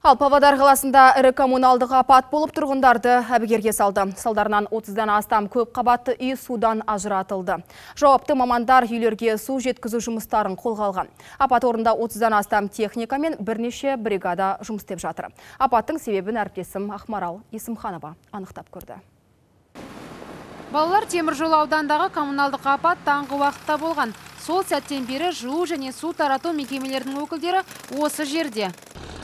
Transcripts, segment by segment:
Ал Павлодар қаласында ірі коммуналдық апат болып тұрғындарды әбігерге салды. Салдарынан 30-дан астам көп қабатты үй судан ажыратылды. Жауапты мамандар үйлерге су жеткізу жұмыстарын қолға алған. Апат орында 30-дан астам техника мен бірнеше бригада жұмыс істеп жатыр. Апаттың себебін әріптесім Ақмарал Есімханова анықтап көрді. Балалар темір жол аудандағы коммуналдық апат таңғы уақытта болған. Сол сәттен бері жылу және су тарату мекемелерінің өкілдері осы жерде.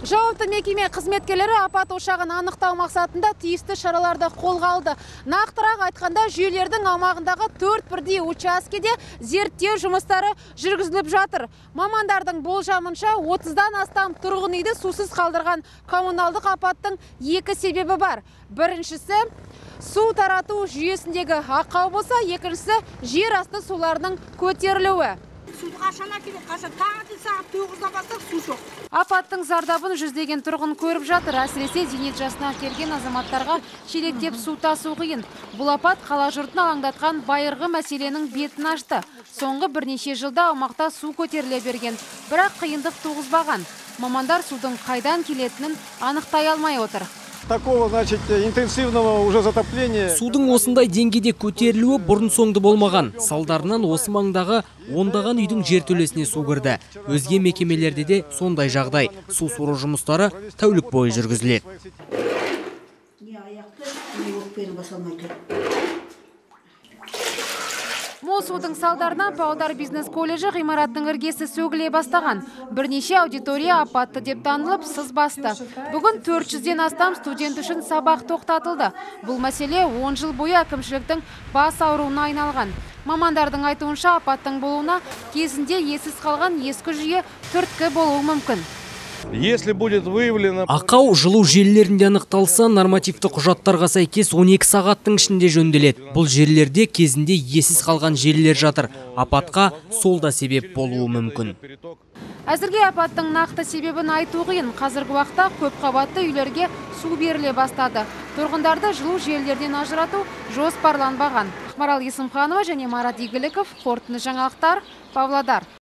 Жауапты мекеме қызметкерлері апат ошағын анықтау мақсатында тиісті шараларды қолға алды. Нақтырақ айтқанда жүйелердің аумағындағы төрт бірдей учаскеде зерттеу жұмыстары жүргізіліп жатыр. Мамандардың болжамынша 30-дан астам тұрғын үйді сусыз қалдырған коммуналдық апаттың екі себебі бар. Біріншісі су тарату жүйесіндегі ақау болса, екіншісі жер асты суларының көтерілуі. Суды қашан әкеледі қашан таңертең сағат тоғыздан бастап су жоқ Апаттың зардабын жүздеген тұрғын көріп жатыр. Әсіресе зейнет жасына келген азаматтарға шелектеп су тасу қиын. Бұл апат қала жұртын алаңдатқан байырғы мәселенің бетін ашты. Соңғы бірнеше жылда аумақта су көтеріле берген, бірақ қиындық туғызбаған. Мамандар судың қайдан келетінін анықтай алмай отыр. Такого, значит, интенсивного уже затопления. Судың осындай деңгейде көтерілуі бұрын соңды болмаған. Салдарынан осы маңдағы ондаған үйдің жертөлесіне су кірді. Өзге мекемелерде де сондай жағдай. Су сору жұмыстары тәулік бойы жүргізіледі. Судың салдарынан Павлодар бизнес колледжі ғимараттың іргесі сөгіле бастаған. Бірнеше аудитория апатты деп танылып сыз басты. Бүгін 400-ден астам студент үшін сабақ тоқтатылды. Бұл мәселе 10 жыл бойы әкімшіліктің бас ауруына айналған. Мамандардың айтуынша апаттың болуына кезінде есіз қалған ескі жүйе түрткі болуы мүмкін. Если будет выявлено... Ақау жылу желілерінде анықталса, нормативті құжаттарға сәйкес 12 сағаттың ішінде жөнделеді. Бұл жерлерде кезінде есіз қалған желілер жатыр. Апатқа сол да себеп болуы мүмкін. Әзірге апаттың нақты себебін айту қиын. Қазіргі уақытта көп қабатты үйлерге су беріле бастады. Тұрғындарды жылу желілерден ажырату жоспарланбаған. Ақмарал Есімханова және Марат Игіліков, қорытынды жаңалықтар, Павлодар.